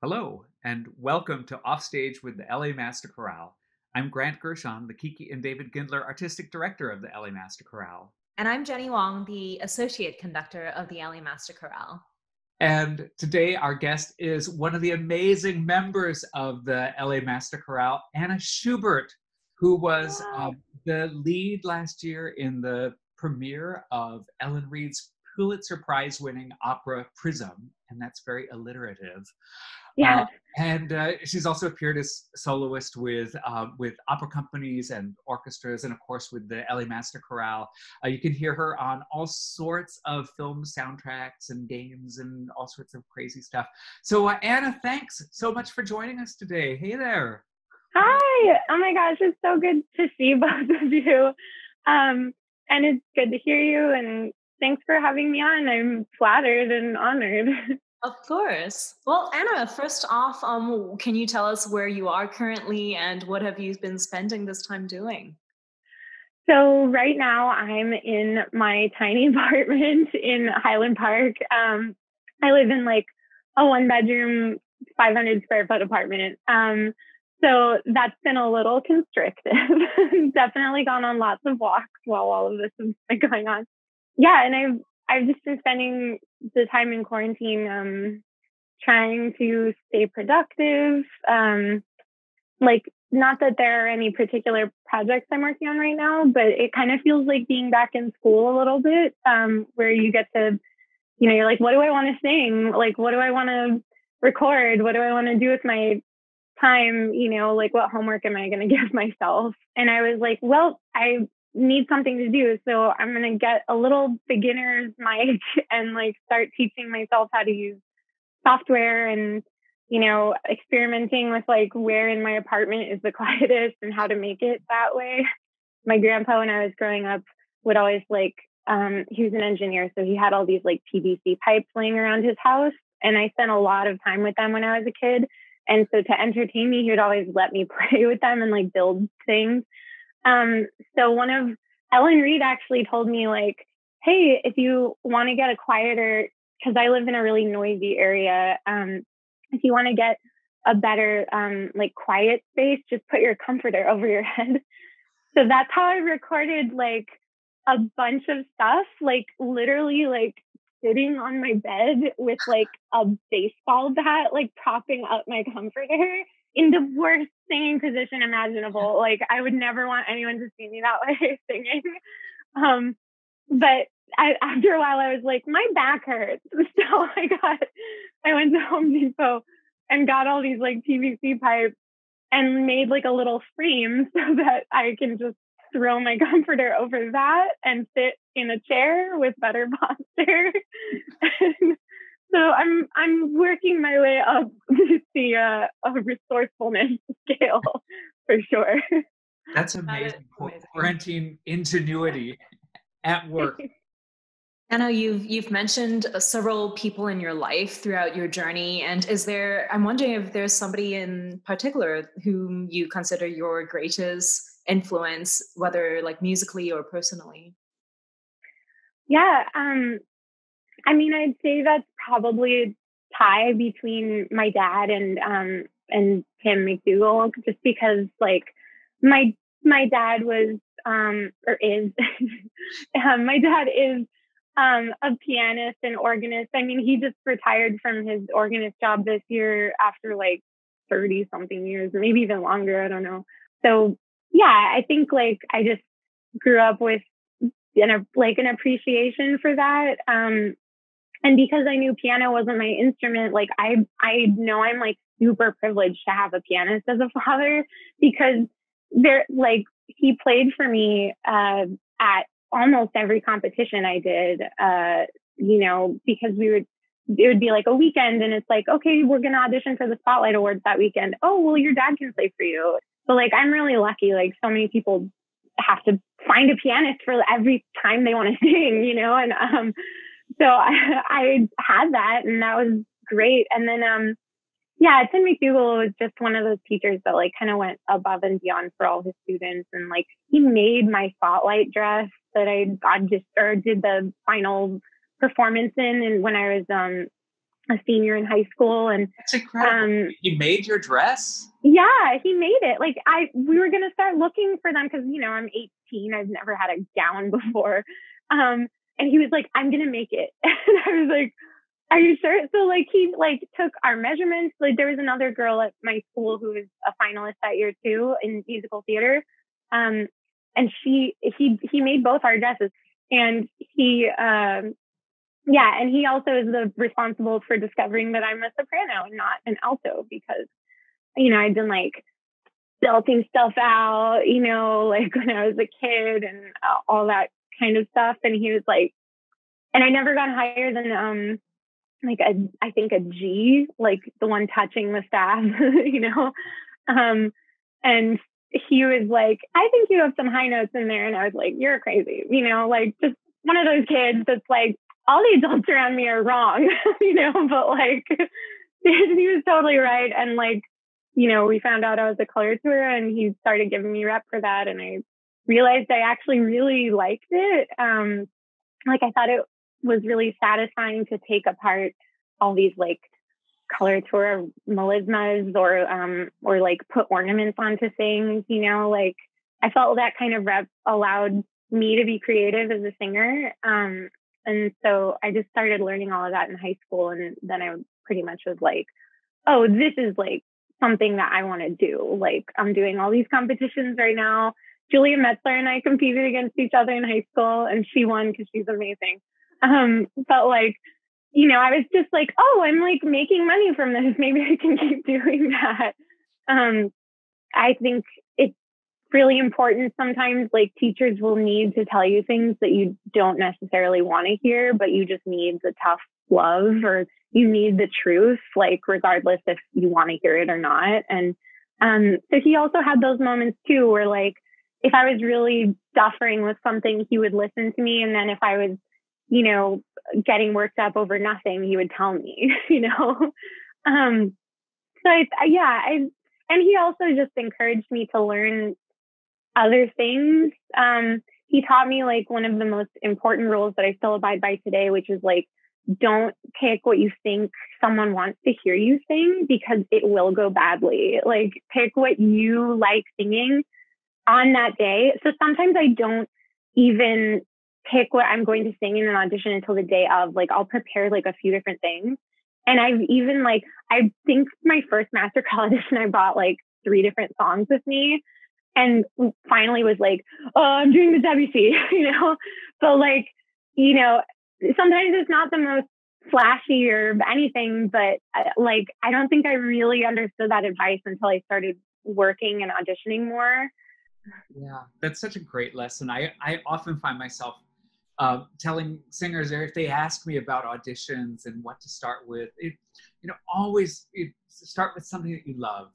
Hello, and welcome to Offstage with the LA Master Chorale. I'm Grant Gershon, the Kiki and David Gindler Artistic Director of the LA Master Chorale. And I'm Jenny Wong, the Associate Conductor of the LA Master Chorale. And today, our guest is one of the amazing members of the LA Master Chorale, Anna Schubert, who was uh, the lead last year in the premiere of Ellen Reid's Pulitzer Prize winning opera Prism, and that's very alliterative. Yeah. Uh, and uh, she's also appeared as soloist with uh, with opera companies and orchestras, and of course with the LA Master Chorale. Uh, you can hear her on all sorts of film soundtracks and games and all sorts of crazy stuff. So uh, Anna, thanks so much for joining us today. Hey there. Hi. Oh my gosh, it's so good to see both of you. Um, and it's good to hear you and thanks for having me on. I'm flattered and honored. Of course. Well, Anna, first off, um, can you tell us where you are currently and what have you been spending this time doing? So right now I'm in my tiny apartment in Highland Park. Um, I live in like a one bedroom, 500 square foot apartment. Um, so that's been a little constrictive. Definitely gone on lots of walks while all of this has been going on yeah, and I've I've just been spending the time in quarantine um, trying to stay productive. Um, like, not that there are any particular projects I'm working on right now, but it kind of feels like being back in school a little bit, um, where you get to, you know, you're like, what do I want to sing? Like, what do I want to record? What do I want to do with my time? You know, like, what homework am I going to give myself? And I was like, well, I need something to do. So I'm going to get a little beginner's mic and like start teaching myself how to use software and, you know, experimenting with like where in my apartment is the quietest and how to make it that way. My grandpa, when I was growing up, would always like, um, he was an engineer. So he had all these like PVC pipes laying around his house. And I spent a lot of time with them when I was a kid. And so to entertain me, he would always let me play with them and like build things. Um, so one of Ellen Reid actually told me like, hey, if you want to get a quieter, because I live in a really noisy area, um, if you want to get a better um, like quiet space, just put your comforter over your head. So that's how I recorded like a bunch of stuff, like literally like sitting on my bed with like a baseball bat, like propping up my comforter in the worst singing position imaginable. Like I would never want anyone to see me that way singing. Um, but I, after a while, I was like, my back hurts. So I got, I went to Home Depot and got all these like PVC pipes and made like a little frame so that I can just throw my comforter over that and sit in a chair with better posture. and so I'm I'm working my way up the uh, resourcefulness scale for sure. That's amazing. amazing. Quarantine ingenuity at work. Anna, you've you've mentioned uh, several people in your life throughout your journey, and is there? I'm wondering if there's somebody in particular whom you consider your greatest influence, whether like musically or personally. Yeah, um, I mean, I'd say that's probably a tie between my dad and um and Tim McDougall, just because like my my dad was um or is um, my dad is um a pianist and organist. I mean, he just retired from his organist job this year after like 30 something years maybe even longer, I don't know. So, yeah, I think like I just grew up with an like an appreciation for that um and because I knew piano wasn't my instrument, like I I know I'm like super privileged to have a pianist as a father because there like he played for me uh, at almost every competition I did. Uh, you know, because we would it would be like a weekend and it's like, okay, we're gonna audition for the Spotlight Awards that weekend. Oh, well, your dad can play for you. So like I'm really lucky. Like so many people have to find a pianist for every time they want to sing, you know, and um so I, I had that and that was great. And then, um, yeah, Tim McDougall was just one of those teachers that like kind of went above and beyond for all his students. And like he made my spotlight dress that I got just or did the final performance in. And when I was, um, a senior in high school and that's incredible um, he made your dress yeah he made it like i we were gonna start looking for them because you know i'm 18 i've never had a gown before um and he was like i'm gonna make it. And i was like are you sure? So like he like took our measurements. Like there was another girl at my school who was a finalist that year too in musical theater. Um and she he he made both our dresses. And he um yeah, and he also is the responsible for discovering that I'm a soprano and not an alto because, you know, I'd been like belting stuff out, you know, like when I was a kid and all that kind of stuff. And he was like, and I never got higher than um like a I think a G, like the one touching the staff, you know. Um and he was like, I think you have some high notes in there. And I was like, You're crazy, you know, like just one of those kids that's like, all the adults around me are wrong, you know, but like he was totally right. And like, you know, we found out I was a coloratura and he started giving me rep for that. And I realized I actually really liked it. Um, like I thought it was really satisfying to take apart all these like coloratura melismas or um or like put ornaments onto things, you know, like I felt that kind of rep allowed me to be creative as a singer. Um, and so I just started learning all of that in high school. And then I pretty much was like, oh, this is like something that I want to do. Like I'm doing all these competitions right now. Julia Metzler and I competed against each other in high school and she won because she's amazing. Um, but like, you know, I was just like, oh, I'm like making money from this. Maybe I can keep doing that. Um, I think it's really important sometimes like teachers will need to tell you things that you don't necessarily want to hear but you just need the tough love or you need the truth like regardless if you want to hear it or not and um so he also had those moments too where like if i was really suffering with something he would listen to me and then if i was you know getting worked up over nothing he would tell me you know um so I, yeah i and he also just encouraged me to learn other things. Um, he taught me like one of the most important rules that I still abide by today, which is like, don't pick what you think someone wants to hear you sing because it will go badly. Like, pick what you like singing on that day. So sometimes I don't even pick what I'm going to sing in an audition until the day of. Like, I'll prepare like a few different things. And I've even like, I think my first Master Chorale audition, I bought like three different songs with me and finally was like, oh, I'm doing the WC, you know? So like, you know, sometimes it's not the most flashy or anything, but uh, like, I don't think I really understood that advice until I started working and auditioning more. Yeah, that's such a great lesson. I, I often find myself uh, telling singers if they ask me about auditions and what to start with, it, you know, always it, start with something that you love